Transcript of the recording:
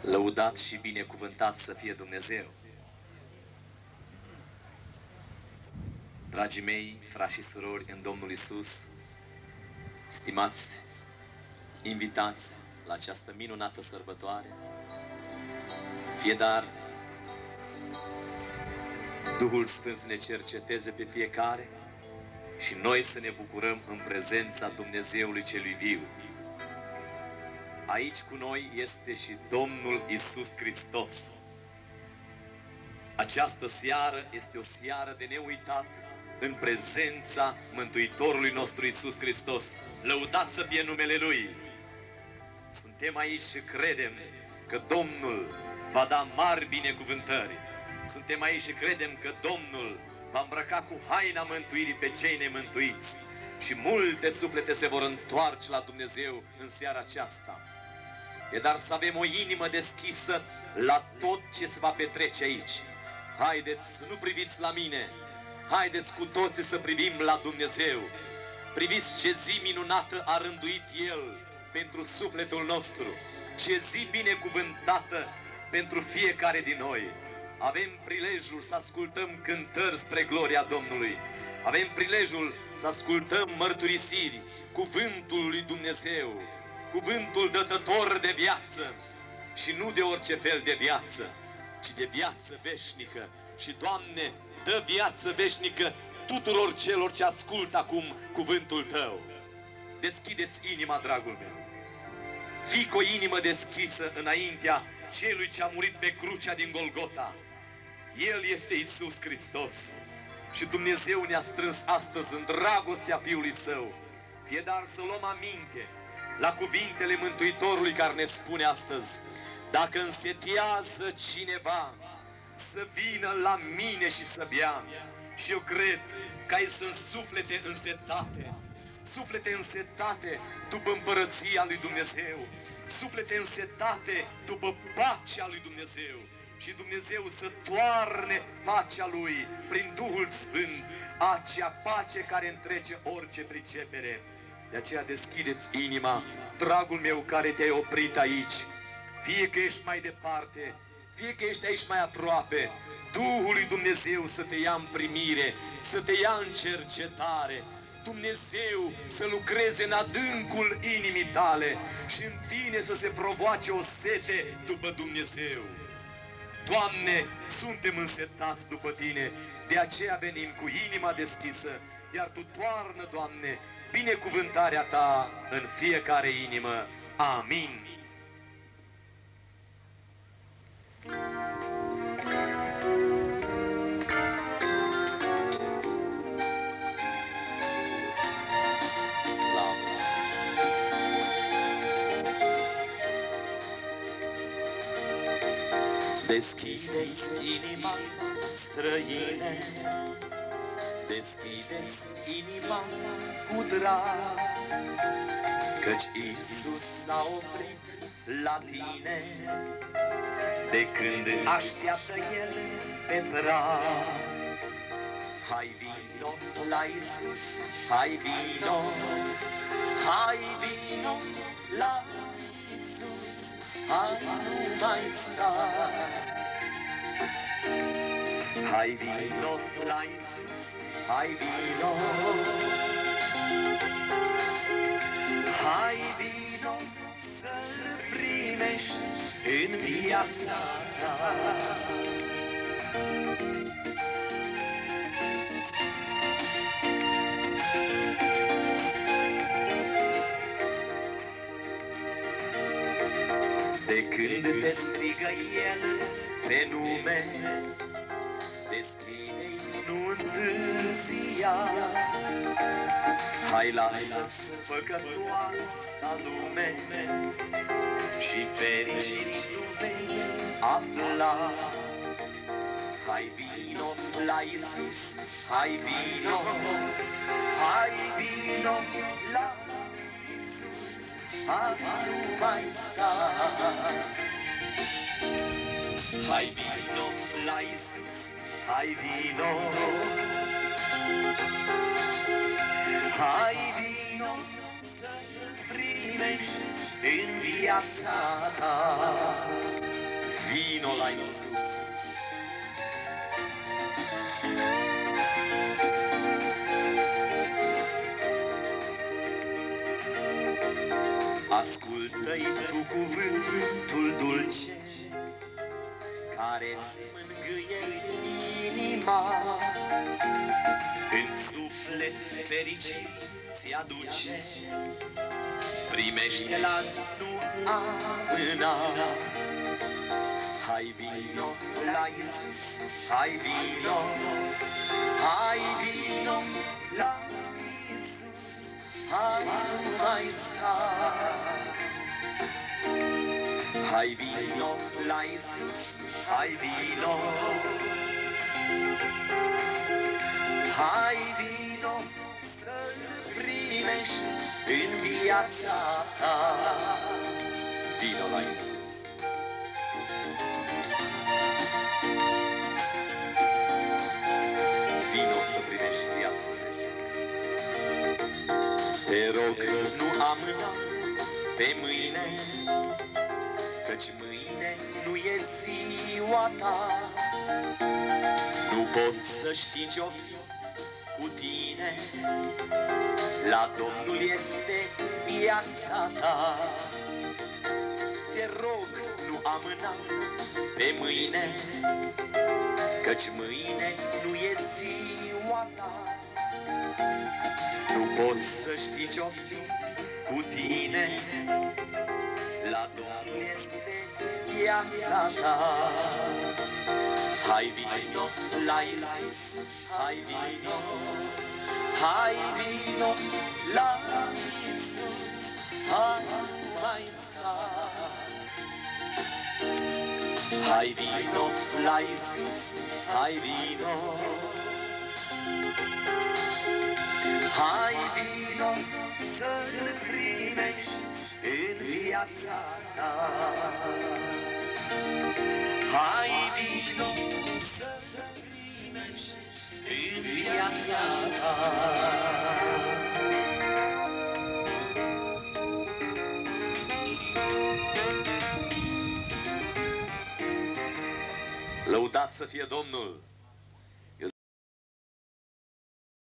Lăudat și binecuvântat să fie Dumnezeu. Dragii mei, frați și surori în Domnul Isus, stimați invitați la această minunată sărbătoare, fie dar Duhul Sfânt să ne cerceteze pe fiecare și noi să ne bucurăm în prezența Dumnezeului celui viu. Aici cu noi este și Domnul Isus Hristos. Această seară este o seară de neuitat în prezența Mântuitorului nostru Isus Hristos. Lăudat să fie numele Lui! Suntem aici și credem că Domnul va da mari binecuvântări. Suntem aici și credem că Domnul va îmbrăca cu haina mântuirii pe cei nemântuiți și multe suflete se vor întoarce la Dumnezeu în seara aceasta. E dar să avem o inimă deschisă la tot ce se va petrece aici. Haideți să nu priviți la mine, haideți cu toții să privim la Dumnezeu. Priviți ce zi minunată a rânduit El pentru sufletul nostru, ce zi binecuvântată pentru fiecare din noi. Avem prilejul să ascultăm cântări spre gloria Domnului. Avem prilejul să ascultăm mărturisiri, cuvântul lui Dumnezeu, cuvântul dătător de viață și nu de orice fel de viață, ci de viață veșnică. Și, Doamne, dă viață veșnică tuturor celor ce ascultă acum cuvântul Tău. Deschideți inima, dragul meu. Fii cu o inimă deschisă înaintea celui ce a murit pe crucea din Golgota. El este Isus Hristos. Și Dumnezeu ne-a strâns astăzi în dragostea Fiului Său. Fie dar să luăm aminte la cuvintele Mântuitorului care ne spune astăzi, dacă însetiază cineva să vină la mine și să bea, și eu cred că aici sunt suflete însetate, suflete însetate după împărăția lui Dumnezeu, suflete însetate după pacea lui Dumnezeu și Dumnezeu să toarne pacea Lui prin Duhul Sfânt, acea pace care întrece orice pricepere. De aceea deschideți inima, dragul meu care te-ai oprit aici, fie că ești mai departe, fie că ești aici mai aproape, Duhul lui Dumnezeu să te ia în primire, să te ia în cercetare, Dumnezeu să lucreze în adâncul inimii tale și în tine să se provoace o sete după Dumnezeu. Doamne, suntem însetați după Tine, de aceea venim cu inima deschisă, iar Tu toarnă, Doamne, binecuvântarea Ta în fiecare inimă. Amin. Deschideți inima străine, Deschideți inima cu drag, Căci Iisus s-a oprit la tine, De când așteaptă El pe prag. Hai vino la Iisus, hai vino, hai vino la Iisus, hai nu mai sta. Hai vino la Iisus, hai vino, hai vino să-L primești în viața ta. De când te strigă El pe nume, întârzia. Hai lasă-ți păcătoasa lume și fericit tu vei afla. Hai vino la Iisus, hai vino, hai vino la Iisus, hai nu mai sta. Hai vino la Iisus, hai vino, hai vino să-L primești în viața ta. vino la Iisus. Ascultă-i tu cuvântul dulce Care-ți mângâie inima În suflet fericit ți aduce Primește la zi, nu amâna Hai vino la Iisus, hai vino Hai vino la Iisus, hai nu mai sta. Hai vino la Iisus, hai vino Hai vino să-L primești în viața ta. Vino la Iisus. Vino să primești viața. Te rog, nu amâna pe mâine Căci mâine nu e ziua ta Nu poți să știi ce-o fi cu tine. La Domnul este viața ta. Te rog, nu amâna pe mâine Căci mâine nu e ziua ta. Nu poți să știi ce-o fi cu tine. La Domnul este viața ta Hai vino la Iisus, hai vino Hai vino la Iisus, hai nu mai sta Hai vino la Iisus, hai vino. Hai vino să-L primești în viața ta Hai vino să-L primești în viața ta Lăudat să fie Domnul!